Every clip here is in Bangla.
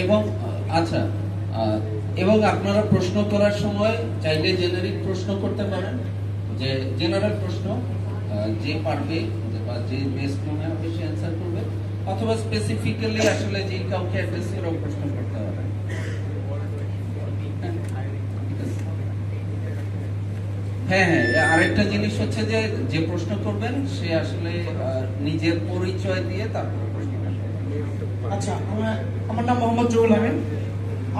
এবং আচ্ছা এবং আপনারা প্রশ্ন করার সময় চাইলে জেনারিক প্রশ্ন করতে পারেন। যে জেনারেল প্রশ্ন যে পারবে বা যে বেস্ট মনে হবে সে অ্যান্সার করবে অথবা স্পেসিফিক্যালি আসলে যে কাউকে অ্যাড্রেস করেও প্রশ্ন করতে হবে। হ্যাঁ, হ্যাঁ আরেকটা জিনিস হচ্ছে যে যে প্রশ্ন করবেন সে আসলে নিজের পরিচয় দিয়ে তারপর করবেন। আচ্ছা আমার- আমার নাম মোহাম্মদ জহুল আমিন।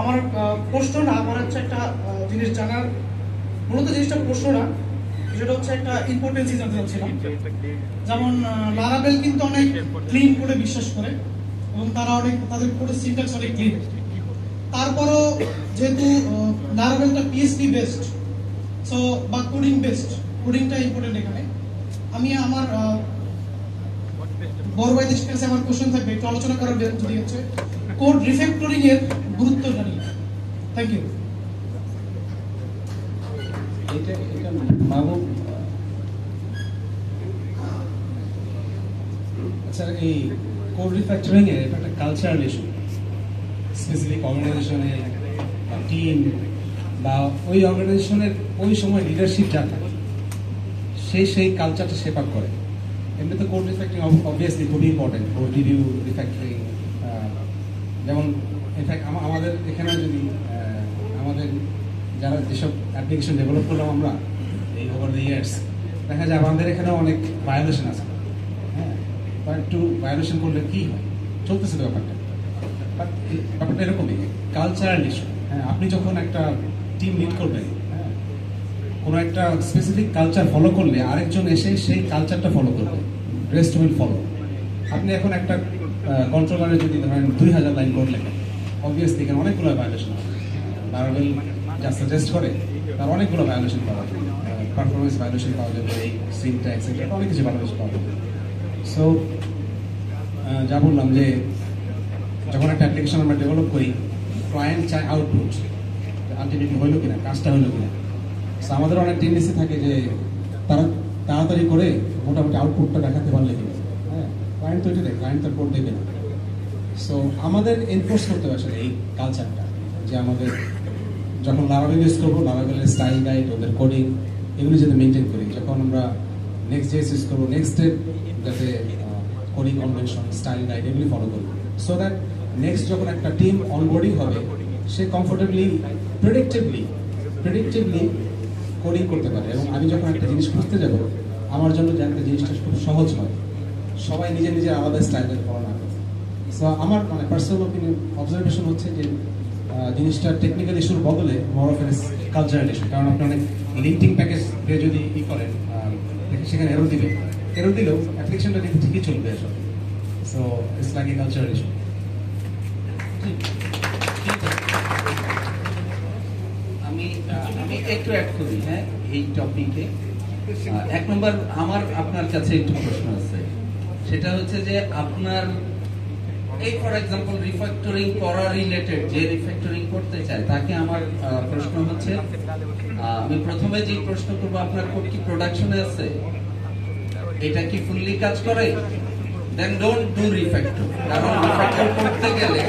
আমার প্রশ্ন না, আমার হচ্ছে একটা জিনিস জানার, মূলত জিনিসটা প্রশ্ন না যেটা হচ্ছে একটা ইম্পর্টেন্সি জানতে চাচ্ছিলাম। যেমন লারাবেল কিন্তু অনেক ক্লিন করে বিশ্বাস করে, এবং তারা অনেক, তাদের কোডের সিনট্যাক্স অনেক ক্লিন তারপরও যেহেতু লারাবেলটা পিএসপি বেসড সো বা কোডিং বেসড কোডিংটা ইম্পর্টেন্ট এখানে। আমি আমার বড় ভাইদের কাছে আমার কোশ্চেন থাকবে, একটু আলোচনা করার যদি হচ্ছে কোড রিফ্যাক্টরিং এর গুরুত্ব জানি। থ্যাংক ইউ এটা এটা মাহবুব আচ্ছা এই কোড রিফ্যাক্টরিং এর একটা কালচারাল ইস্যু স্পেসিফিক অর্গানাইজেশনে টিম বা ওই অর্গানাইজেশনের ওই সময় লিডারশিপ যা থাকে সেই সেই কালচারটা আপ করে। এমনি তো কোড রিফ্যাক্টরিং অবভিয়াসলি খুবই ইম্পর্টেন্ট কোড রিভিউ রিফ্যাক্টরিং যেমন আমাদের এখানে যদি আমাদের যারা যেসব অ্যাপ্লিকেশন ডেভেলপ করলাম আমরা, এই ওভার দ্য ইয়ার্স দেখা যায় আমাদের এখানে অনেক ভায়োলেশন আছে। হ্যাঁ বা একটু ভায়োলেশন করলে কি হয়? চলতেছে ব্যাপারটা। ব্যাপারটা এরকমই কালচারাল ইস্যু হ্যাঁ আপনি যখন একটা টিম লিড করবেন হ্যাঁ কোনো একটা স্পেসিফিক কালচার ফলো করলে আরেকজন এসে সেই কালচারটা ফলো করবে রেস্ট উইল ফলো আপনি এখন একটা কন্ট্রোলারে যদি ধরেন দুই হাজার লাইন কোড লেখেন অবভিয়াসলি এখানে অনেকগুলো ভায়োলেশন হবে লারাভেল যা সাজেস্ট করে, তার অনেকগুলো ভায়োলেশন পাওয়া যাবে পারফরমেন্স ভায়োলেশন পাওয়া যাবে সিনট্যাক্স এটা অনেক কিছু ভায়োলেশন পাওয়া যাবে সো যা বললাম যে যখন একটা অ্যাপ্লিকেশন আমরা ডেভেলপ করি ক্লায়েন্ট চায় আউটপুট আলটিমেটলি হইল কিনা, কাজটা হইল কিনা। সো আমাদের অনেক টেন্ডেন্সি থাকে যে তারা তাড়াতাড়ি করে মোটামুটি আউটপুটটা দেখাতে পারলে কিনা। হ্যাঁ ক্লায়েন্ট তো এটা ক্লায়েন্ট তার কোড দেবে না সো আমাদের এনফোর্স করতে হবে আসলে এই কালচারটা যে আমাদের যখন লারাবেল ইউজ করব লারাবেলের স্টাইল গাইড ওদের কোডিং এগুলি যাতে মেনটেন করি। যখন আমরা নেক্সট ডে ইউজ করব নেক্সট ডে যাতে কোডিং কনভেনশন স্টাইল গাইড এগুলি ফলো করব সো দ্যাট নেক্সট যখন একটা টিম অনবোর্ডিং হবে, সে কমফোর্টেবলি প্রেডিক্টিভলি প্রেডিক্টিভলি কোডিং করতে পারে। এবং আমি যখন একটা জিনিস খুঁজতে যাব, আমার জন্য যাতে জিনিসটা খুব সহজ হয়। সবাই নিজে নিজের আলাদা স্টাইলের ফলো সো আমার মানে পার্সোনাল ওপিনিয়ন অবজারভেশন হচ্ছে যে জিনিসটা টেকনিক্যাল ইস্যুর বদলে মোর অফ কালচারাল ইস্যু কারণ আপনি অনেক লিঙ্কিং প্যাকেজ দিয়ে যদি ই করেন সেখানে এরো দিবে এরো দিলেও অ্যাপ্লিকেশনটা কিন্তু ঠিকই চলবে আসলে। So it's like a cultural issue আমি আমি একটু অ্যাড করি হ্যাঁ এই টপিকে এক নম্বর আমার আপনার কাছে একটু প্রশ্ন আছে। সেটা হচ্ছে যে আপনার এই ফর এক্সাম্পল রিফ্যাক্টরিং করা রিলেটেড যে রিফ্যাক্টরিং করতে চায়, তাকে আমার প্রশ্ন হচ্ছে আমি প্রথমে যে প্রশ্ন করব, আপনার কোড কি প্রোডাকশনে আছে? এটা কি ফুললি কাজ করে? দেন ডোন্ট ডু রিফ্যাক্টর কারণ রিফ্যাক্টর করতে গেলে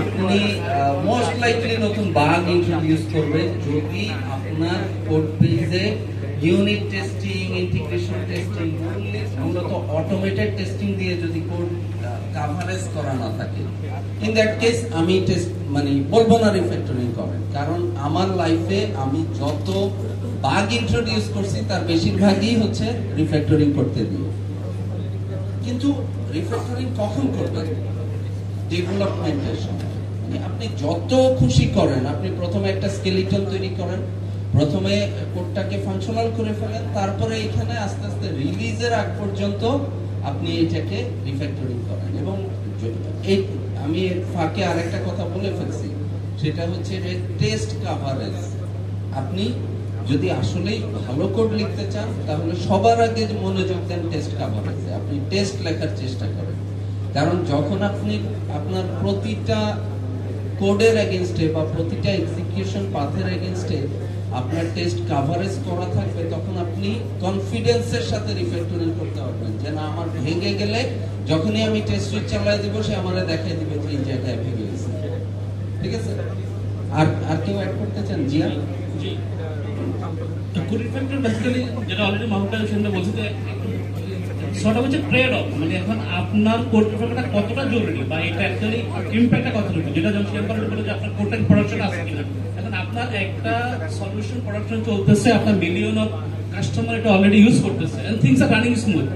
আপনি মোস্ট লাইকলি নতুন বাগ ইন্ট্রোডিউস করবেন যদি আপনার কোড পেজে ইউনিট টেস্টিং ইন্টিগ্রেশন টেস্টিং মূলত অটোমেটেড টেস্টিং দিয়ে যদি কোড কাভারেজ করা না থাকে। ইন দ্যাট কেস আমি টেস্ট মানে বলব না রিফ্যাক্টরিং করেন কারণ আমার লাইফে আমি যত বাগ ইন্ট্রোডিউস করছি, তার বেশিরভাগই হচ্ছে রিফ্যাক্টরিং করতে দিয়ে। কিন্তু রিফ্যাক্টরিং কখন করবেন ডেভেলপমেন্টের সময় আপনি যত খুশি করেন, আপনি প্রথমে একটা স্কেলিটন তৈরি করেন, প্রথমে কোডটাকে ফাংশনাল করে ফেলেন, তারপরে এখানে আস্তে আস্তে রিলিজের আগ পর্যন্ত আপনি এটাকে রিফ্যাক্টরিং করেন এবং এই আমি ফাঁকে আরেকটা কথা বলে ফেলছি। সেটা হচ্ছে টেস্ট কাভারেজ আপনি যদি আসলেই ভালো কোড লিখতে চান, তাহলে সবার আগে মনোযোগ দেন টেস্ট কাভারেজে আপনি টেস্ট লেখার চেষ্টা করেন। কারণ যখন আপনি আপনার প্রতিটা কোডের এগেনস্টে বা প্রতিটা এক্সিকিউশন পাথের এগেনস্টে আপনার টেস্ট কাভারেজ করা থাকবে তখন আপনি কনফিডেন্সের সাথে রিফ্যাক্টরিং করতে পারবেন যে না আমার ভেঙে গেলে যখনই আমি টেস্ট সুইচ চালাই দিব সে আমারে দেখাই দিবে যে এই জায়গায় ভেঙে গেছে ঠিক আছে আর আর কেউ অ্যাড করতে চান জিয়া জি কোরিফ্যাক্টর বেসিক্যালি যেটা অলরেডি মাহমুদ ভাই বলছিলেন বলছে যে সর্ট হচ্ছে ট্রেড অফ মানে এখন আপনার ফ্যাক্টরটা কতটা জরুরি বা এটা অ্যাকচুয়ালি যেটা শিয়ার করার বলে যে আপনার প্রোডাকশন আছে কিনা। এখন আপনার একটা সলিউশন প্রোডাকশন চলতেছে, আপনার মিলিয়ন অফ কাস্টমার এটা অলরেডি ইউজ করতেছে and things are running smooth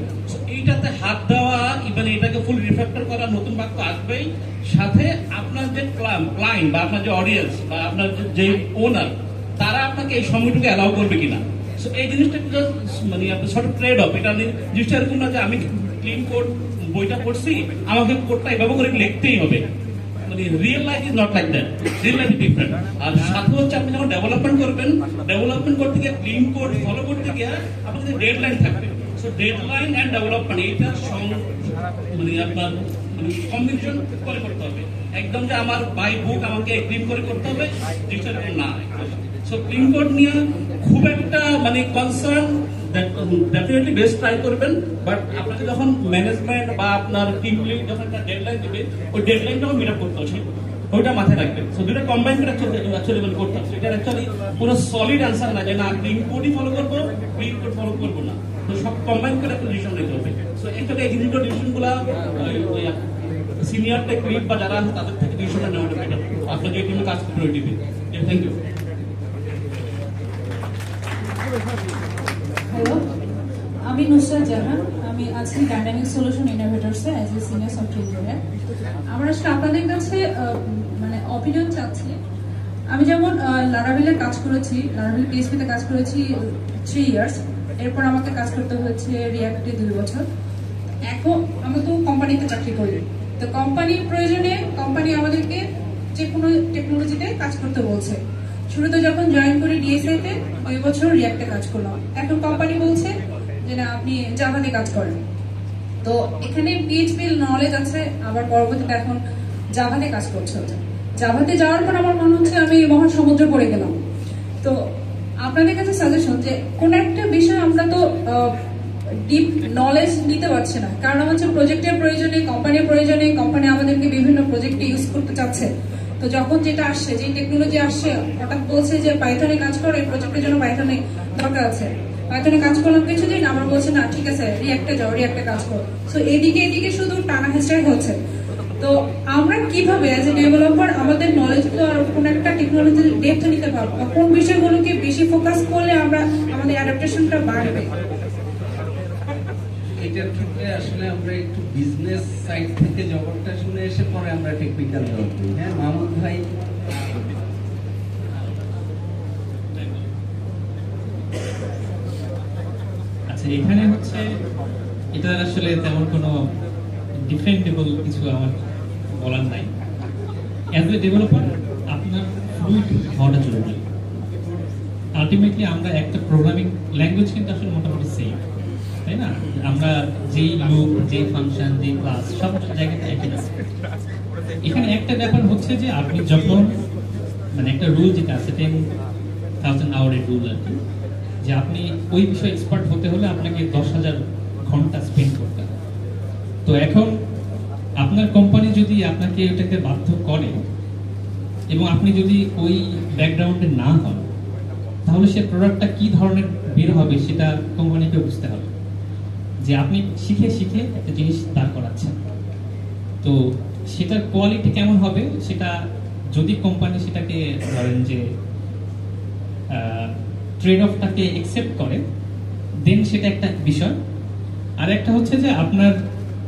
এইটাতে হাত দেওয়া ইভেন এটাকে ফুল রিফ্যাক্টর করা, নতুন বাক্য আসবেই। সাথে আপনার যে ক্লায়েন্ট বা আপনার যে অডিয়েন্স বা আপনার যে- যে ওনার তারা আপনাকে এই সময়টুকু অ্যালাউ করবে কিনা। So, এই জিনিসটা মানে সর্ট ট্রেড অফ এটা জিনিসটা এরকম না যে আমি ক্লিন কোড বইটা পড়ছি, আমাকে কোডটা এভাবে করে লিখতেই হবে। মানে রিয়েল নট রিয়েল ডিফারেন্ট আর হচ্ছে আপনি ডেভেলপমেন্ট করবেন ডেভেলপমেন্ট করতে কোড করতে গিয়ে আপনার লাইন থাকবে। সো লাইন অ্যান্ড ডেভেলপমেন্ট মানে আপনার মানে করে করতে হবে। একদম যে আমার বাই বুক আমাকে করে করতে হবে না। সো কোড নিয়ে খুব একটা মানে কনসার্ন ডেফিনেটলি বেস্ট ট্রাই করবেন বাট আপনাকে যখন ম্যানেজমেন্ট বা আপনার টিম লিড যখন একটা ডেডলাইন দেবে, ওই ডেডলাইনটাও মিট আপ করতে হবে ওইটা মাথায় রাখবেন। সো দুটো কম্বাইন করে অ্যাকচুয়ালি করতে হবে। এটা অ্যাকচুয়ালি পুরো সলিড অ্যান্সার না যে, না ক্লিন কোডই ফলো করব ক্লিন কোড ফলো করব না। তো সব কম্বাইন করে একটা ডিসিশন নিতে হবে। সো অ্যাকচুয়ালি এই দুটো ডিসিশনগুলো সিনিয়র টেক লিড বা যারা আছে, তাদের থেকে ডিসিশনটা নেওয়াটা বেটার আপনার যে টিমে কাজ করতে ওই টিমে থ্যাংক ইউ হ্যালো আমি নুসরাত জাহান, আমি আছি dynamic solution ইনোভেটরসে as a senior software engineer আমরা আসলে আপনাদের কাছে মানে অপিনিয়ন চাচ্ছি। আমি যেমন লারাভিলে কাজ করেছি লারাভিল পিএসপিতে কাজ করেছি থ্রি ইয়ার্স এরপর আমাকে কাজ করতে হয়েছে রিয়াক্টে দুই বছর। এখন আমরা তো কোম্পানিতে চাকরি করি। তো কোম্পানির প্রয়োজনে কোম্পানি আমাদেরকে যে কোনো টেকনোলজিতে কাজ করতে বলছে। শুরুতে যখন জয়েন করি ডিএসআই তে, ওই বছর রিয়াক্টে কাজ করলাম। এখন কোম্পানি বলছে যে আপনি জাভাতে কাজ করেন। তো এখানে পিএইচপি নলেজ আছে, আবার পরবর্তীতে এখন জাভাতে কাজ করছে জাভাতে যাওয়ার পর আমার মনে হচ্ছে আমি মহা সমুদ্রে পড়ে গেলাম। তো আপনাদের কাছে সাজেশন যে কোন একটা বিষয় আমরা তো ডিপ নলেজ নিতে পারছি না। কারণ হচ্ছে প্রজেক্টের প্রয়োজনে কোম্পানির প্রয়োজনে কোম্পানি আমাদেরকে বিভিন্ন প্রজেক্টে ইউজ করতে চাচ্ছে। তো যখন যেটা আসছে, যে টেকনোলজি আসছে, হঠাৎ বলছে যে পাইথনে কাজ করে প্রজেক্টের জন্য পাইথনে দরকার আছে। পাইথনে কাজ করলাম কিছুদিন আমার বলছে, না, ঠিক আছে রিয়াক্টে যাও রিয়াক্টে কাজ করো। সো এদিকে এদিকে শুধু টানা হেঁচড়াই হচ্ছে। তো আমরা কীভাবে অ্যাজ এ ডেভেলপার আমাদের নলেজ আর কোন একটা টেকনোলজির ডেপথ নিতে পারব? কোন বিষয়গুলোকে বেশি ফোকাস করলে আমরা আমাদের অ্যাডাপ্টেশনটা বাড়বে? এটার ক্ষেত্রে আসলে আমরা একটু বিজনেস সাইড থেকে জগৎটা শুনে এসে পরে আমরা টেকনিক্যাল জবাব হ্যাঁ মাহমুদ ভাই আচ্ছা এখানে হচ্ছে এটা আসলে তেমন কোনো ডিফেন্ডেবল কিছু আমার বলার নাই। অ্যাজ এ ডেভেলপার আপনার ফ্লুইড হওয়াটা জরুরি। আলটিমেটলি আমরা একটা প্রোগ্রামিং ল্যাঙ্গুয়েজ কিন্তু আসলে মোটামুটি সেম তাই না? আমরা যেই লুপ যেই ফাংশন যেই ক্লাস সব জায়গাতে একই এখানে একটা ব্যাপার হচ্ছে যে আপনি যখন মানে একটা রুল যেটা আছে টেন থাউজেন্ড আওয়ারের রুল আর কি যে আপনি ওই বিষয়ে এক্সপার্ট হতে হলে আপনাকে দশ হাজার ঘণ্টা স্পেন্ড করতে হবে। তো এখন আপনার কোম্পানি যদি আপনাকে এটাকে বাধ্য করে এবং আপনি যদি ওই ব্যাকগ্রাউন্ডে না হন, তাহলে সে প্রোডাক্টটা কি ধরনের বের হবে সেটা কোম্পানিকে বুঝতে হবে। যে আপনি শিখে শিখে একটা জিনিস দাঁড় করাচ্ছেন। তো সেটার কোয়ালিটি কেমন হবে সেটা যদি কোম্পানি সেটাকে ধরেন যে ট্রেড অফটাকে একসেপ্ট করে দেন সেটা একটা বিষয়। আর একটা হচ্ছে যে আপনার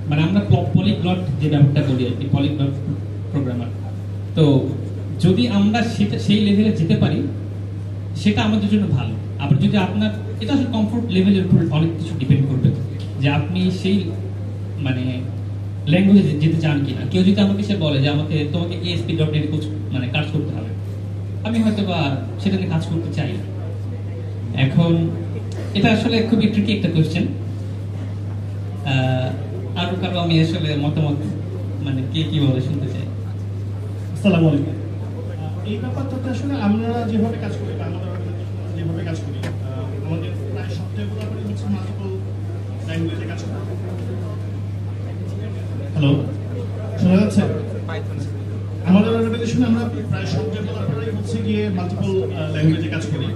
মানে আমরা পলিগ্লট যে ব্যাপারটা করি আর কি পলিগ্লট প্রোগ্রামার তো যদি আমরা সেটা, সেই লেভেলে যেতে পারি, সেটা আমাদের জন্য ভালো। আবার যদি আপনার, এটা আসলে কমফোর্ট লেভেলের উপর অনেক কিছু ডিপেন্ড করবে। যে আপনি সেই মানে ল্যাঙ্গুয়েজে যেতে চান কিনা। কেউ যদি আমাকে সে বলে যে আমাকে, তোমাকে এএসপি ডট নেট মানে কাজ করতে হবে। আমি হয়তো বা সেটা নিয়ে কাজ করতে চাই না। এখন এটা আসলে খুবই ট্রিকি একটা কোয়েশ্চেন আরও কারও আমি আসলে মতামত মানে কে কি বলে শুনতে চাই? আসসালামু আলাইকুম। এই ব্যাপারটাতে আসলে আমরা যেভাবে কাজ করি যেভাবে কাজ করি আমাদের প্রায় সপ্তাহগুলো করে হচ্ছে মাল্টিপল ল্যাঙ্গুয়েজে কাজ করি। হ্যালো শোনা যাচ্ছে? আমাদের অর্গানাইজেশনে আমরা প্রায় সব ডেভেলপাররাই হচ্ছে গিয়ে মাল্টিপল ল্যাঙ্গুয়েজে কাজ করি।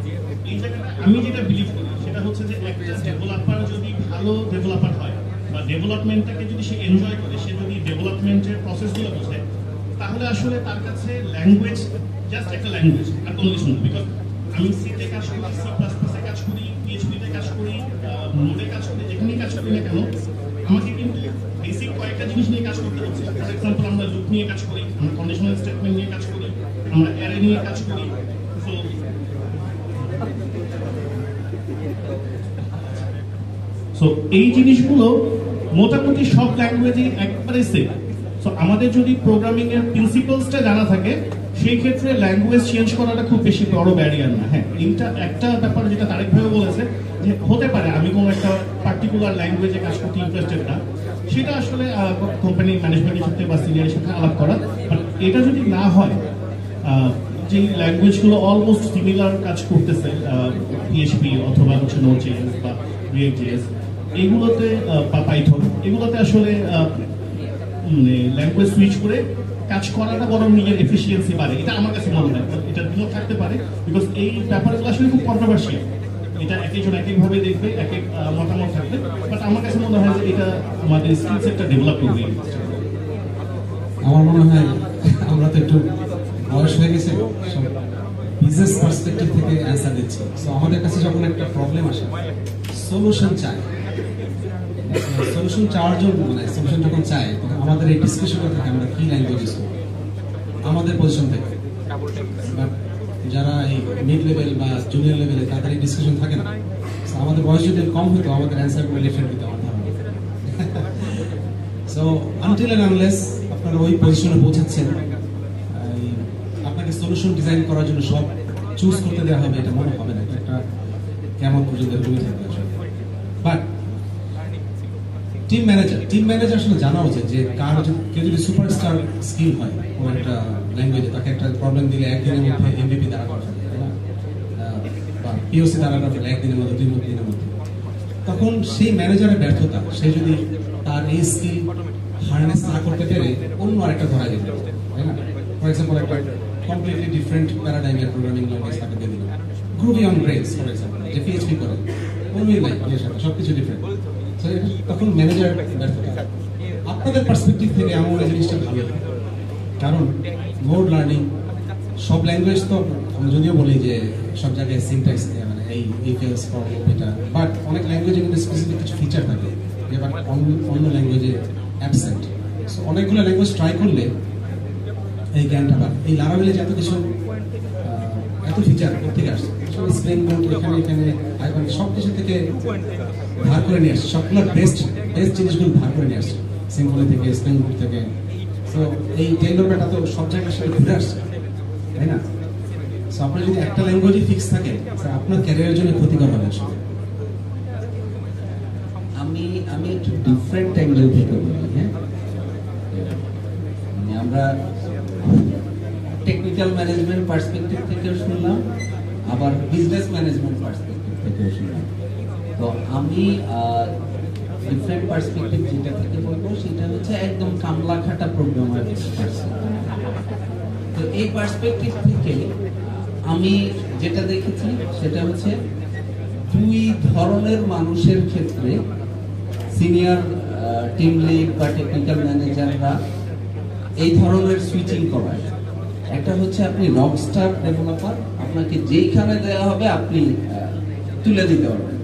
আমি যেটা বিলিভ করি, সেটা হচ্ছে যে একটা ডেভেলপার যদি ভালো ডেভেলপার হয়, বা ডেভেলপমেন্টটাকে যদি সে এনজয় করে, সে যদি ডেভেলপমেন্টের প্রসেসগুলো বোঝে, তাহলে আসলে তার কাছে ল্যাঙ্গুয়েজ জাস্ট একটা ল্যাঙ্গুয়েজ আর কোনো কিছু না। বিকজ আমি সিতে কাজ করি সি প্লাস প্লাসে কাজ করি পিএইচপিতে কাজ করি নোডে কাজ করি, যেখানেই কাজ করি না কেন, আমাকে কিন্তু বেসিক কয়েকটা জিনিস নিয়ে কাজ করতে হচ্ছে। ফর এক্সাম্পল আমরা লুপ নিয়ে কাজ করি, আমরা কন্ডিশনাল স্টেটমেন্ট নিয়ে কাজ করি, আমরা অ্যারে নিয়ে কাজ করি সো এই জিনিসগুলো মোটামুটি সব ল্যাঙ্গুয়েজে একবারে সেম সো আমাদের যদি প্রোগ্রামিং এর প্রিন্সিপালসটা জানা থাকে, সেই ক্ষেত্রে ল্যাঙ্গুয়েজ চেঞ্জ করাটা খুব বেশি বড় ব্যারিয়ার না। হ্যাঁ এইটা একটা ব্যাপার যেটা তারেক ভাইও বলেছে, যে হতে পারে আমি কোনো একটা পার্টিকুলার ল্যাঙ্গুয়েজে কাজ করতে ইন্টারেস্টেড না। সেটা আসলে কোম্পানি ম্যানেজমেন্টের সাথে বা সিনিয়রের সাথে আলাপ করা। বাট এটা যদি না হয় যে ল্যাঙ্গুয়েজগুলো অলমোস্ট সিমিলার কাজ করতেছে পিএইচপি অথবা হচ্ছে নো জেএস বা রিয়েক্ট এগুলোতে পাইথন এগুলোতে আসলে ল্যাঙ্গুয়েজ সুইচ করে কাজ করাটা বরং নিজের এফিসিয়েন্সি বাড়ে। এটা আমার কাছে মনে হয়। এটা বিনোদ থাকতে পারে বিকজ এই ব্যাপারগুলো আসলে খুব কন্ট্রোভার্সিয়াল এটা এক একজন এক একভাবে দেখবে এক এক মতামত থাকবে। বাট আমার কাছে মনে হয় যে এটা আমাদের স্কিল সেটটা ডেভেলপ করবে আমার মনে হয় আমরা তো একটু বয়স হয়ে গেছে বিজনেস পার্সপেক্টিভ থেকে অ্যান্সার দিচ্ছি সো আমাদের কাছে যখন একটা প্রবলেম আসে সলিউশন চাই। সলিউশন চাওয়ার জন্য মানে সলিউশন যখন চাই, তখন আমাদের এই ডিসকাশনটা থাকে আমরা কি ল্যাঙ্গুয়েজ ইউজ করব। আমাদের পজিশন থেকে। যারা এই মিড লেভেল বা জুনিয়র লেভেলে তাদের এই ডিসকাশন থাকে না। আমাদের বয়স যদি কম হতো, আমাদের অ্যান্সারগুলো ডিফারেন্ট হতো আমার ধারণা। সো আনটিল অ্যান্ড আনলেস আপনারা ওই পজিশনে পৌঁছাচ্ছেন আপনাকে সলিউশন ডিজাইন করার জন্য সব চুজ করতে দেওয়া হবে, এটা মনে হবে না, এটা একটা কেমন পর্যন্ত but team manager team manager আসলে জানা উচিত যে কার কেউ যদি সুপারস্টার স্কিল হয়, কোনো একটা ল্যাঙ্গুয়েজে তাকে একটা প্রবলেম দিলে একদিনের মধ্যে এমবিপি দ্বারা করা বা পিওসি দ্বারা করা একদিনের মধ্যে, দুই দিনের মধ্যে। তখন সেই ম্যানেজারের ব্যর্থতা, সে যদি তার এই স্কিল হার্নেস না করতে পেরে অন্য আরেকটা ধরা তাই না? ফর এক্সাম্পল একটা কমপ্লিটলি ডিফারেন্ট প্যারাডাইমের প্রোগ্রামিং ল্যাঙ্গুয়েজ তাকে দিয়ে দিল। অন গ্রেস ফর এক্সাম্পল যে পিএইচপি করে এর সাথে সবকিছু ডিফারেন্ট তখন ম্যানেজার আপনাদের পার্সপেক্টিভ থেকে আমার মনে জিনিসটা ভালো কারণ মোড লার্নিং সব ল্যাঙ্গুয়েজ তো আমরা যদিও বলি যে সব জায়গায় সিনট্যাক্স মানে এই ইফ এলস ফর এটা বাট অনেক ল্যাঙ্গুয়েজে কিন্তু স্পেসিফিক কিছু ফিচার থাকে যেটা অন্য অন্য ল্যাঙ্গুয়েজে অ্যাবসেন্ট সো অনেকগুলো ল্যাঙ্গুয়েজ ট্রাই করলে এই জ্ঞানটা বাড়ে। এই লারাবেলে যে এত কিছু এত ফিচার কোথেকে আসছে? স্প্রিং বোর্ড এখানে এখানে আইকন সব থেকে ধার করে নিয়ে আসছে, সবগুলো বেস্ট বেস্ট জিনিসগুলো ধার করে নিয়ে আসছে সিম্পলি থেকে স্প্রিং থেকে। সো এই টেইলরটা তো সব জায়গায় সাথে ঘুরে আসছে, তাই না? সো আপনার যদি একটা ল্যাঙ্গুয়েজে ফিক্স থাকে আপনার ক্যারিয়ারের জন্য ক্ষতিকর হবে আসলে আমি আমি একটু ডিফারেন্ট অ্যাঙ্গেল থেকে বলি হ্যাঁ? মানে আমরা টেকনিক্যাল ম্যানেজমেন্ট পার্সপেক্টিভ থেকেও শুনলাম আবার বিজনেস ম্যানেজমেন্ট পার্সপেক্টিভ থেকেও শুনলাম তো আমি ডিফারেন্ট পার্সপেক্টিভ যেটা থেকে বলব, সেটা হচ্ছে একদম কামলা খাটা প্রোগ্রামার তো এই পার্সপেক্টিভ থেকে আমি যেটা দেখেছি, সেটা হচ্ছে দুই ধরনের মানুষের ক্ষেত্রে সিনিয়র টিম লিড বা টেকনিক্যাল ম্যানেজাররা এই ধরনের সুইচিং করায় একটা হচ্ছে আপনি রকস্টার ডেভেলপার আপনাকে যেইখানে দেওয়া হবে আপনি তুলে দিতে পারবেন।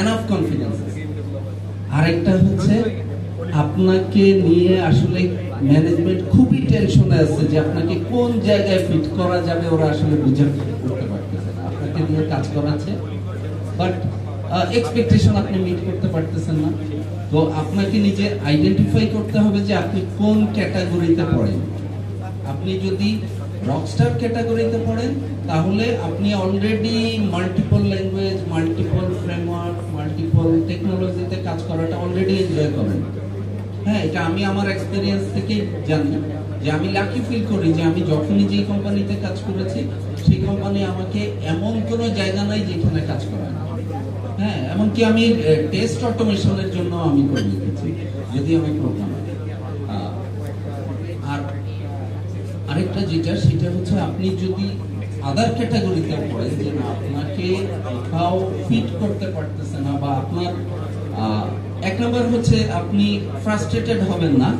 এনাফ কনফিডেন্স আরেকটা হচ্ছে, আপনাকে নিয়ে আসলে ম্যানেজমেন্ট খুবই টেনশনে আছে যে আপনাকে কোন জায়গায় ফিট করা যাবে ওরা আসলে বুঝে করতে পারতেছে না। আপনাকে দিয়ে কাজ করাচ্ছে বাট এক্সপেকটেশন আপনি মিট করতে পারতেছেন না। তো আপনাকে নিজে আইডেন্টিফাই করতে হবে যে আপনি কোন ক্যাটাগরিতে পড়েন। আপনি যদি রকস্টার ক্যাটাগরিতে পড়েন, তাহলে আপনি already multiple language multiple framework multiple টেকনোলজিতে কাজ করাটা অলরেডি এনজয় করেন। হ্যাঁ এটা আমি আমার এক্সপিরিয়েন্স থেকে জানি। যে আমি লাকি ফিল করি যে আমি যখনই যে কোম্পানিতে কাজ করেছি, সেই কোম্পানি আমাকে এমন কোনো জায়গা নাই যেখানে কাজ করায় না হ্যাঁ এমনকি আমি টেস্ট অটোমেশনের জন্য আমি করে লিখেছি যদি আমি প্রোগ্রাম আর আরেকটা যেটা, সেটা হচ্ছে আপনি যদি আদার ক্যাটাগরিতে পড়েন যে না, আপনাকে কোথাও ফিট করতে পারতেছে না বা আপনার এক নম্বর হচ্ছে আপনি ফ্রাস্ট্রেটেড হবেন না।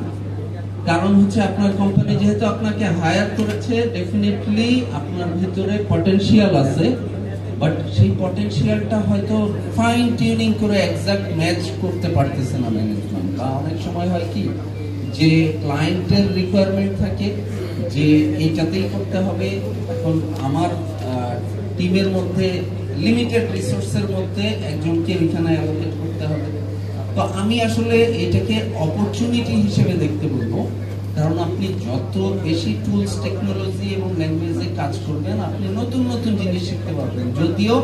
কারণ হচ্ছে আপনার কোম্পানি যেহেতু আপনাকে হায়ার করেছে ডেফিনেটলি আপনার ভিতরে পটেনশিয়াল আছে। বাট সেই পটেনশিয়ালটা হয়তো ফাইন টিউনিং করে এক্সাক্ট ম্যাচ করতে পারতেছে না ম্যানেজমেন্ট বা অনেক সময় হয় কি, যে ক্লায়েন্টের রিকোয়ারমেন্ট থাকে যে এইটাতেই করতে হবে, এখন আমার টিমের মধ্যে লিমিটেড রিসোর্সের মধ্যে একজনকে ওইখানে অ্যালোকেট করতে হবে। তো আমি আসলে এটাকে অপরচুনিটি হিসেবে দেখতে বলব, কারণ আপনি যত বেশি টুলস টেকনোলজি এবং ল্যাঙ্গুয়েজে কাজ করবেন, আপনি নতুন নতুন জিনিস শিখতে পারবেন। যদিও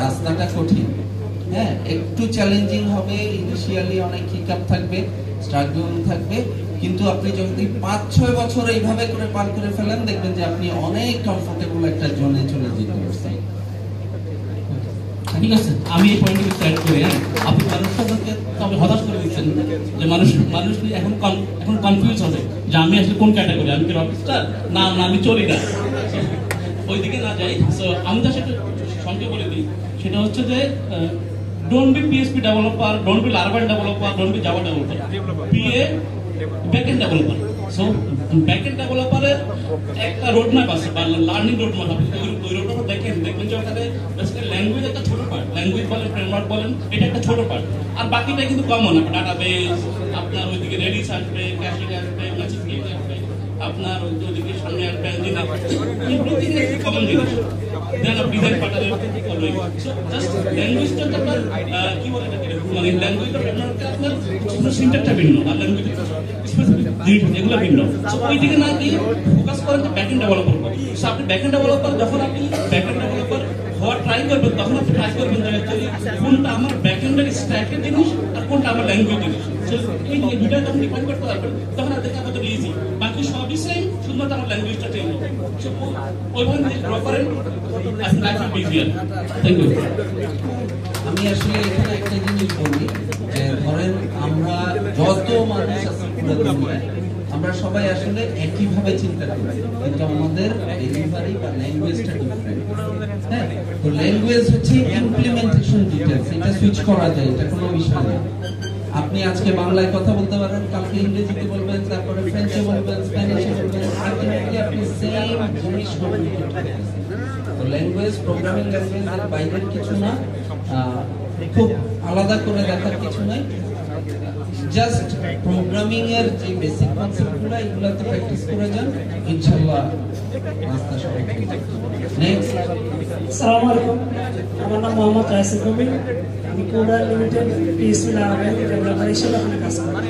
রাস্তাটা কঠিন। হ্যাঁ একটু চ্যালেঞ্জিং হবে ইনিশিয়ালি অনেক হিকাপ থাকবে স্ট্রাগল থাকবে কিন্তু আপনি যদি পাঁচ, ছয় বছর এইভাবে করে পার করে ফেলেন, দেখবেন যে আপনি অনেক কমফোর্টেবল একটা জোনে চলে যেতে পারছেন। ঠিক আছে, আমি এই করি হ্যাঁ? তবে হতাশ করে দিচ্ছেন যে মানুষ মানুষ এখন এখন কনফিউজ হবে যে আমি আসলে কোন ক্যাটাগরি আমি কি রকস্টার না না, আমি চলি না। না যাই সো আমি তো সেটা সঙ্গে বলে দিই, সেটা হচ্ছে যে don't be PSP developer don't be Laravel developer don't be Java developer backend developer so backend ডেভেলপারের একটা রোড ম্যাপ আছে, বা লার্নিং রোড ম্যাপ আপনি ওই ওই রোড ম্যাপ দেখেন দেখবেন যে ওখানে বেসিক্যালি ল্যাঙ্গুয়েজ একটা ছোট পার্ট ল্যাঙ্গুয়েজ বলেন ফ্রেমওয়ার্ক বলেন, এটা একটা ছোট পার্ট আর বাকিটা কিন্তু কমন আপনার ডাটাবেস আপনার ওইদিকে রেডিস আসবে ক্যাশিং আসবে মেসেজিং আসবে। আপনার ওইদিকে সামনে আসবে এভরিথিং কমন জিনিস। দেন আপনি ডিজাইন পার্টারের ফলোইং সো জাস্ট ল্যাঙ্গুয়েজটা তো আপনার কি বলে এটাকে মানে ল্যাঙ্গুয়েজটা আপনার আপনার শুধু সিনট্যাক্সটা ভিন্ন আর ল্যাঙ্গুয়েজ এগুলো ভিন্ন সো ওই দিকে না গিয়ে ফোকাস করেন যে ব্যাকএন্ড ডেভেলপার সো আপনি ব্যাকএন্ড ডেভেলপার যখন আপনি ব্যাকএন্ড ডেভেলপার হওয়ার ট্রাই করবেন তখন আপনি ট্রাই করবেন যে actually কোনটা আমার ব্যাকএন্ডের স্ট্যাকের জিনিস আর কোনটা আমার ল্যাঙ্গুয়েজ জিনিস So, এই যে দুইটা যখন ডিফাইন করতে পারবেন তখন আপনার দেখে আপনাদের ইজি শুধুমাত্র আমার ল্যাঙ্গুয়েজটা চেঞ্জ ওইভাবে থ্যাংক ইউ আমি আসলে এখানে একটা জিনিস বলি, যে ধরেন আমরা যত মানুষ আছি আমরা সবাই আসলে একইভাবে চিন্তা করি, কিন্তু আমাদের ডেলিভারি বা ল্যাঙ্গুয়েজটা ডিফারেন্ট হ্যাঁ তো ল্যাঙ্গুয়েজ হচ্ছে ইমপ্লিমেন্টেশন ডিটেলস এটা সুইচ করা যায়, এটা কোনো বিষয় না। আপনি আজকে বাংলায় কথা বলতে পারেন, কালকে ইংরেজিতে বলবেন, তারপরে ফ্রেঞ্চে বলবেন স্প্যানিশে বলবেন আলটিমেটলি আপনি সেম জিনিস তো ল্যাঙ্গুয়েজ প্রোগ্রামিং ল্যাঙ্গুয়েজ এর বাইরের কিছু না খুব আলাদা করে দেখার কিছু নাই। জাস্ট প্রোগ্রামিং এর যে বেসিক কনসেপ্টগুলো এগুলোতে প্র্যাকটিস করে যান, ইনশাআল্লাহ রাস্তা যাবে। নেক্সট সালাম আলাইকুম। আমার নাম মোহাম্মদ রাইসুল কবির। আমি কোডা লিমিটেড পিএসপি লাগাবেন ডেভেলপার হিসেবে ওখানে কাজ করি।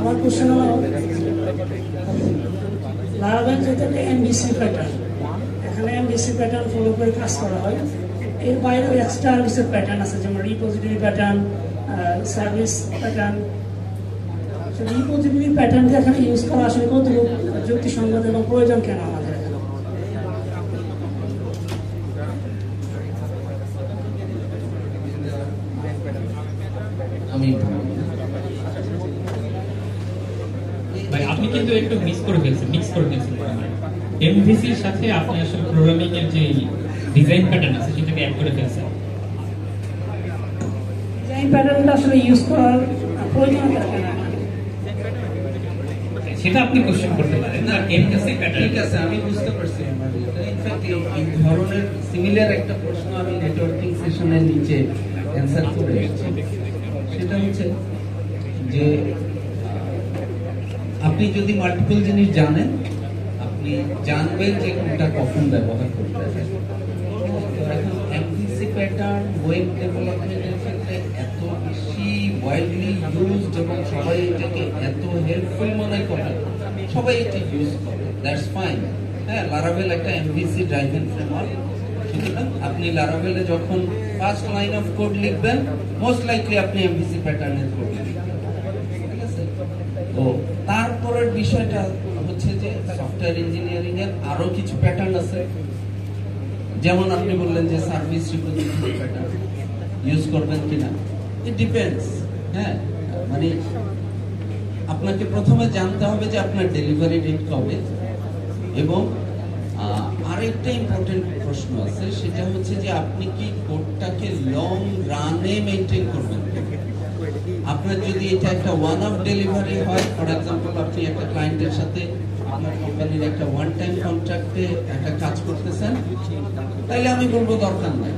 আমার কোশ্চেন হলো লাগাবেন যেটা এমবিসি প্যাটার্ন এখানে এমবিসি প্যাটার্ন ফলো করে কাজ করা হয়। এর বাইরেও এক্সট্রা সার্ভিসের প্যাটার্ন আছে, যেমন repository pattern service pattern repository প্যাটার্নকে এখানে ইউজ করা আসলে কত যুক্তিসঙ্গত এবং প্রয়োজন কেন? আমাদের এখানে আমি ভাই আপনি কিন্তু একটু মিস করে ফেলছেন মিক্স করে ফেলছেন এমভিসির সাথে আপনি আসলে প্রোগ্রামিং এর যে ডিজাইন প্যাটার্ন আছে সেটাকে অ্যাড করে ফেলছেন। ডিজাইন প্যাটার্নটা আসলে ইউজ করার প্রয়োজনীয়তা কেন সেটা আপনি কোশ্চেন করতে পারেন না এমভিসি প্যাটার্ন ঠিক আছে আমি বুঝতে পারছি ইনফ্যাক্ট এই ধরনের সিমিলার একটা প্রশ্ন আমি নেটওয়ার্কিং সেশনের নিচে অ্যান্সার করে এসেছি। সেটা হচ্ছে যে আপনি যদি মাল্টিপল জিনিস জানেন, আপনি জানবেন যে কোনটা কখন ব্যবহার করতে হবে। এত বেশি সবাই এত হেল্পফুল মনে সবাই ইউজ করে। দ্যাটস ফাইন হ্যাঁ একটা আপনি লারাভেলে যখন ফার্স্ট লাইন অফ কোড লিখবেন মোস্ট লাইকলি আপনি এমভিসি প্যাটার্নের কোড লিখবেন। ঠিক আছে? তো বিষয়টা হচ্ছে যে সফটওয়্যার ইঞ্জিনিয়ারিং এর আরও কিছু প্যাটার্ন আছে। যেমন আপনি বললেন যে সার্ভিস প্যাটার্ন ইউজ করবেন কিনা। ইট ডিপেন্ডস হ্যাঁ। মানে আপনাকে প্রথমে জানতে হবে যে আপনার ডেলিভারি ডেট কবে। এবং আরেকটা ইম্পর্টেন্ট প্রশ্ন আছে, সেটা হচ্ছে যে আপনি কি কোডটাকে লং রানে মেনটেন করবেন? আপনার যদি এটা একটা ওয়ান অফ ডেলিভারি হয় ফর এক্সাম্পল আপনি একটা ক্লায়েন্টের সাথে আপনার কোম্পানির একটা ওয়ান টাইম কন্ট্রাক্টে একটা কাজ করতেছেন তাইলে আমি বলব দরকার নাই,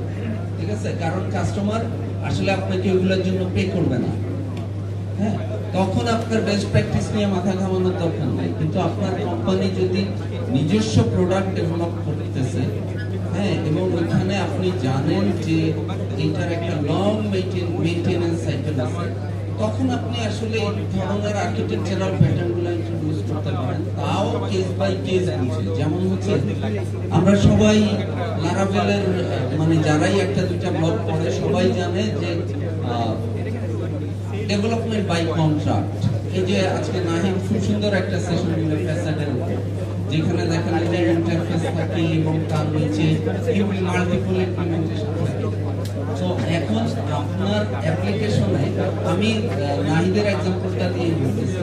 ঠিক আছে? কারণ কাস্টমার আসলে আপনাকে ওগুলোর জন্য পে করবে না। হ্যাঁ? তখন আপনার বেস্ট প্র্যাকটিস নিয়ে মাথা ঘামানোর দরকার নাই। কিন্তু আপনার কোম্পানি যদি নিজস্ব প্রোডাক্ট ডেভেলপ করতেছে হ্যাঁ এবং ওইখানে আপনি জানেন যে এটার একটা লং মেইনটেনেন্স সাইকেল আছে তখন আপনি আসলে ধরনের আর্কিটেকচারাল প্যাটার্নগুলো ইন্ট্রোডিউস করতে পারেন। তাও কেস বাই কেস বুঝে যেমন হচ্ছে, আমরা সবাই লারাভেলের মানে যারাই একটা দুইটা ব্লগ পড়ে, সবাই জানে যে ডেভেলপমেন্ট বাই কন্ট্রাক্ট এই যে আজকে নাহিম খুব সুন্দর একটা সেশন দিল ফ্যাসাডের উপর, যেখানে দেখা যায় ইন্টারফেস থাকে এবং তার নিচে মাল্টিপল ইমপ্লিমেন্টেশন থাকে। আপনার অ্যাপ্লিকেশনে আমি নাহিদের এক্সাম্পলটা দিয়ে বলতেছি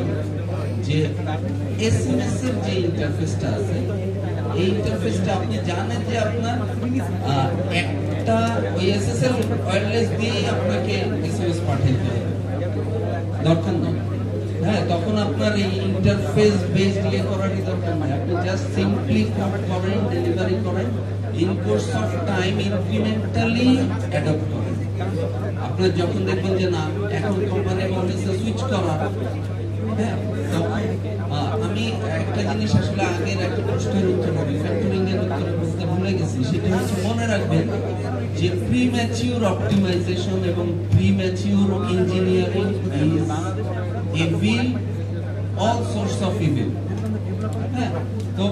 যে এসএমএস এর যে ইন্টারফেসটা আছে, এই ইন্টারফেসটা আপনি জানেন যে আপনার একটা ওই এসএসএল ওয়্যারলেস দিয়েই আপনাকে এসএমএস পাঠাতে হবে। দরকার নেই। হ্যাঁ তখন আপনার এই ইন্টারফেস বেস ইয়ে করারই দরকার নেই। আপনি জাস্ট সিম্পলি কোড করেন ডেলিভারি করেন in course of time incrementally adopt করেন। আপনার যখন দেখবেন যে না, এখন কোম্পানি বলতেছে সুইচ করা হ্যাঁ আমি একটা জিনিস আসলে আগের একটা প্রশ্নের উত্তরে রিফ্যাক্টরিং এর উত্তরে বলতে ভুলে গেছি, সেটা হচ্ছে মনে রাখবেন যে প্রি ম্যাচিউর অপটিমাইজেশন এবং premature engineering is evil all source of evil তো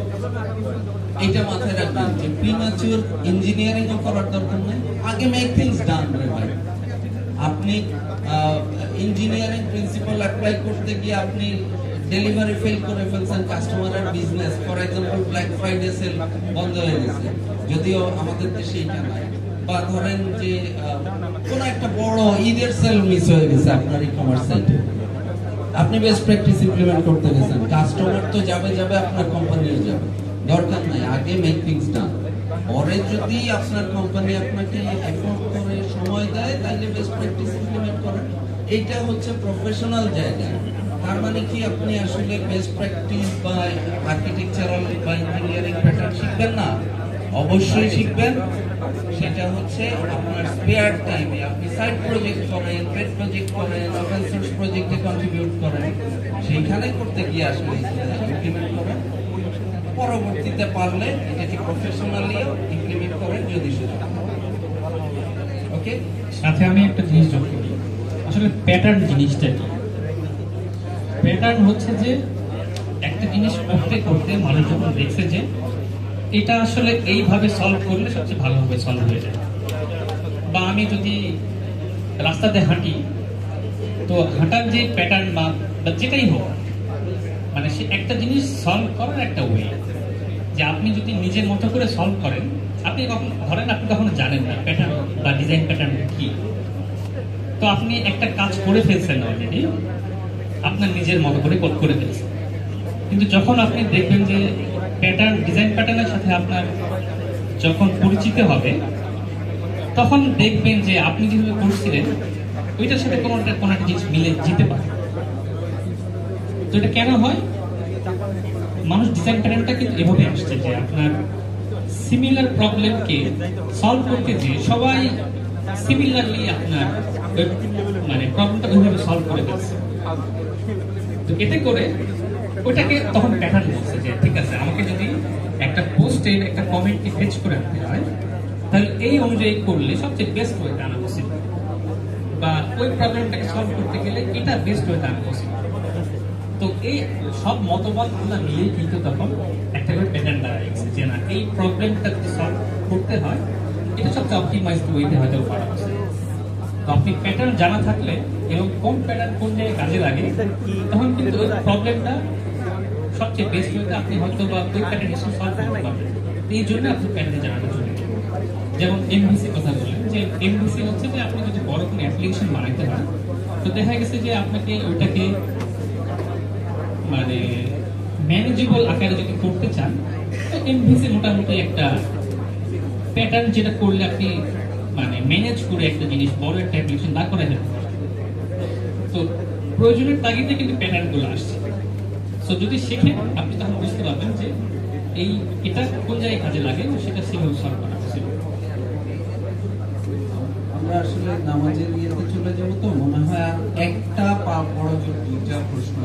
এটা মাথায় রাখবেন যে প্রি ম্যাচিউর ইঞ্জিনিয়ারিং করার দরকার নেই, আগে মেক থিংস ডান রে ভাই। আপনি ইঞ্জিনিয়ারিং প্রিন্সিপাল অ্যাপ্লাই করতে গিয়ে আপনি ডেলিভারি ফেল করে ফেলছেন কাস্টমারের business for example black Friday sale বন্ধ হয়ে গেছে। যদিও আমাদের দেশে এটা নাই। বা ধরেন যে কোন একটা বড় ঈদের সেল মিস হয়ে গেছে আপনার ই কমার্স সাইটে আপনি বেস্ট প্র্যাকটিস ইমপ্লিমেন্ট করতে গেছেন। কাস্টমার তো যাবে যাবে আপনার কোম্পানিও যাবে। দরকার নাই, আগে মেক থিংস ডান পরে যদি আপনার কোম্পানি আপনাকে এফোর্ট করে সময় দেয় তাহলে বেস্ট প্র্যাকটিস ইমপ্লিমেন্ট করেন এইটা হচ্ছে প্রফেশনাল জায়গা। তার মানে কি? আপনি আসলে বেস্ট প্র্যাকটিস বা আর্কিটেকচারাল বা ইঞ্জিনিয়ারিং প্যাটার্ন শিখবেন না? অবশ্যই শিখবেন। সেটা হচ্ছে আপনার স্পেয়ার টাইমে আপনি সাইড প্রজেক্ট করেন প্রজেক্ট করেন ওপেন সোর্স প্রজেক্টে কন্ট্রিবিউট করেন। সেইখানে করতে গিয়ে আসলে ইমপ্লিমেন্ট করেন। পরবর্তীতে পারলে এটাকে প্রফেশনালি ইমপ্লিমেন্ট করেন যদি সুযোগ সাথে আমি একটা জিনিস যোগ করি। আসলে প্যাটার্ন জিনিসটা কি? প্যাটার্ন হচ্ছে যে একটা জিনিস করতে করতে মানুষ যখন দেখছে যে এটা আসলে এইভাবে সলভ করলে সবচেয়ে ভালোভাবে সলভ হয়ে যায়। বা আমি যদি রাস্তাতে হাঁটি, তো হাঁটার যে প্যাটার্ন বা যেটাই হোক মানে সে একটা জিনিস সলভ করার একটা ওয়ে যে আপনি যদি নিজের মতো করে সলভ করেন আপনি কখন, ধরেন আপনি কখনো জানেন না প্যাটার্ন বা ডিজাইন প্যাটার্ন কি? তো আপনি একটা কাজ করে ফেলছেন অলরেডি আপনার নিজের মতো করে কোড করে ফেলছেন। কিন্তু যখন আপনি দেখবেন যে প্যাটার্ন ডিজাইন প্যাটার্নের সাথে আপনার যখন পরিচিত হবে, তখন দেখবেন যে আপনি যেভাবে করছিলেন, ওইটার সাথে কোনো একটা কোনো একটা জিনিস মিলে যেতে পারে। তো এটা কেন হয়? মানুষ ডিজাইন প্যাটার্নটা কিন্তু এভাবে আসছে যে আপনার সিমিলার প্রবলেমকে সলভ করতে যে সবাই সিমিলারলি আপনার মানে প্রবলেমটা ওইভাবে সলভ করে ফেলছে। তো এতে করে ওইটাকে তখন প্যাটার্ন বলছে যে, ঠিক আছে, আমাকে যদি একটা পোস্টে একটা কমেন্টকে ফেচ করে আনতে হয়, তাহলে এই অনুযায়ী করলে সবচেয়ে বেস্ট ওয়েতে আনা পসিবল বা ওই প্রবলেমটাকে সলভ করতে গেলে এটা বেস্ট ওয়েতে আনা পসিবল তো এই সব মতবাদ মতবাদগুলো মিলিয়ে কিন্তু তখন একটা করে প্যাটার্ন দাঁড়ায় গেছে যে না এই প্রবলেমটা যদি সলভ করতে হয়, এটা সবচেয়ে অপটিমাইজড ওয়েতে হয়তো possible। তো আপনি প্যাটার্ন জানা থাকলে এবং কোন প্যাটার্ন কোন জায়গায় কাজে লাগে, তখন কিন্তু ওই প্রবলেমটা সবচেয়ে বেস্ট ওয়েতে আপনি হয়তো বা ওই প্যাটার্ন হিসেবে সলভ করতে পারবেন এই জন্য আপনি প্যাটার্ন জানাটা জরুরি যেমন এমভিসি কথা বললেন, যে এমভিসি হচ্ছে যে আপনি যদি বড় কোনো অ্যাপ্লিকেশন বানাইতে হয়, তো দেখা গেছে যে আপনাকে ওইটাকে মানে ম্যানেজেবল আকারে যদি করতে চান এমভিসি মোটামুটি একটা প্যাটার্ন যেটা করলে আপনি মানে ম্যানেজ করে একটা জিনিস বড় একটা অ্যাপ্লিকেশন দাঁড় করা পারে। তো প্রয়োজনের তাগিদে কিন্তু প্যাটার্নগুলো আসছে তো যদি শেখেন, আপনি তখন বুঝতে পারবেন যে এই এটা কোন জায়গায় কাজে লাগে সেটা সেভাবে সলভ করা। আমরা আসলে নামাজের ইয়েতে চলে যাব তো, মনে হয় একটা পা জোর দুইটা প্রশ্ন